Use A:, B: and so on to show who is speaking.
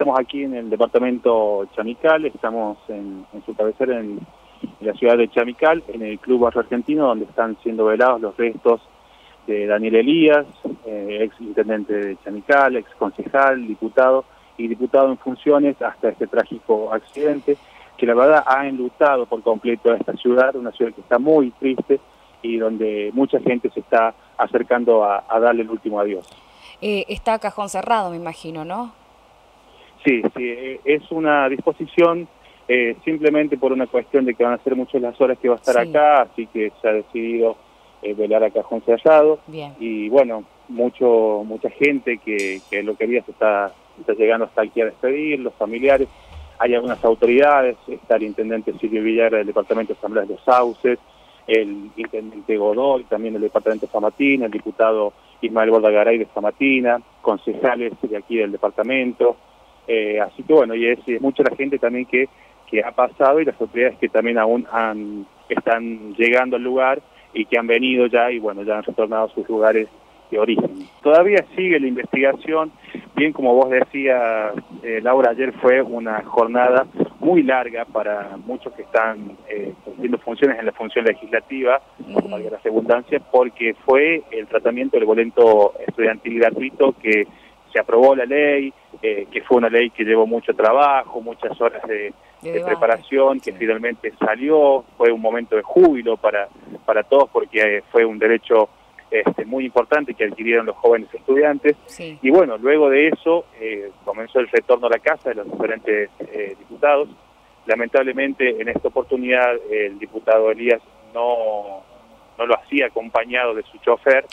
A: estamos aquí en el departamento Chamical, estamos en, su cabecera en, la ciudad de Chamical, en el Club Barrio Argentino, donde están siendo velados los restos de Daniel Elías, eh, ex intendente de Chamical, ex concejal, diputado y diputado en funciones hasta este trágico accidente, que la verdad ha enlutado por completo a esta ciudad, una ciudad que está muy triste y donde mucha gente se está acercando a, darle el último adiós.
B: Eh, está cajón cerrado, me imagino, ¿no?
A: Sí, sí, eh, es una disposición eh, simplemente por una cuestión de que van a ser muchas las horas que va a estar acá, así que se ha decidido eh, velar a cajón cerrado. Y bueno, mucho mucha gente que, que lo quería se está, está llegando hasta aquí a despedir, los familiares. Hay algunas autoridades, está el intendente Silvio Villar del Departamento de Asamblea de los Sauces, el intendente Godoy, también del Departamento de Samatina, el diputado Ismael Bordagaray de Samatina, concejales de aquí del departamento, eh, así que bueno, y es, mucha la gente también que, que ha pasado y las autoridades que también aún han, están llegando al lugar y que han venido ya y bueno, ya han retornado a sus lugares de origen. Todavía sigue la investigación, bien como vos decías, eh, Laura, ayer fue una jornada muy larga para muchos que están eh, cumpliendo funciones en la función legislativa, valga la redundancia, porque fue el tratamiento del boleto estudiantil gratuito que se aprobó la ley, eh, que fue una ley que llevó mucho trabajo, muchas horas de, preparación, que finalmente salió, fue un momento de júbilo para, para todos porque eh, fue un derecho este, muy importante que adquirieron los jóvenes estudiantes. Y bueno, luego de eso eh, comenzó el retorno a la casa de los diferentes diputados. Lamentablemente en esta oportunidad el diputado Elías no, no lo hacía acompañado de su chofer,